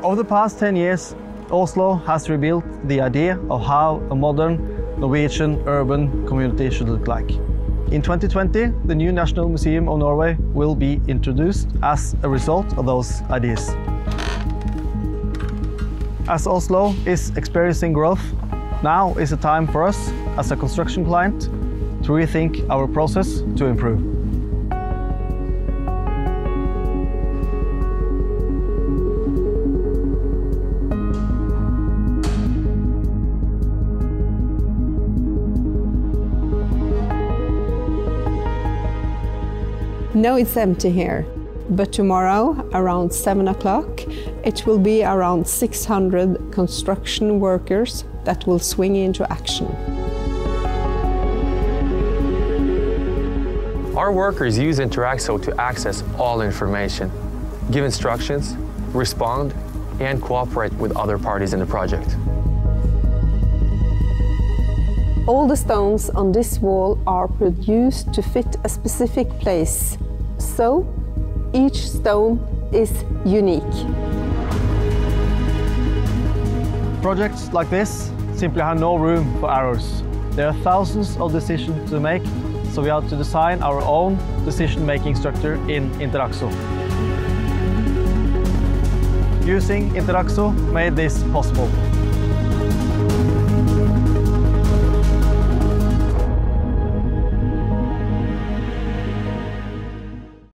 Over the past 10 years, Oslo has rebuilt the idea of how a modern Norwegian urban community should look like. In 2020, the new National Museum of Norway will be introduced as a result of those ideas. As Oslo is experiencing growth, now is the time for us as a construction client to rethink our process to improve. Now it's empty here, but tomorrow around 7 o'clock it will be around 600 construction workers that will swing into action. Our workers use Interaxo to access all information, give instructions, respond, and cooperate with other parties in the project. All the stones on this wall are produced to fit a specific place so each stone is unique. Projects like this simply have no room for errors. There are thousands of decisions to make, so we have to design our own decision-making structure in Interaxo. Using Interaxo made this possible.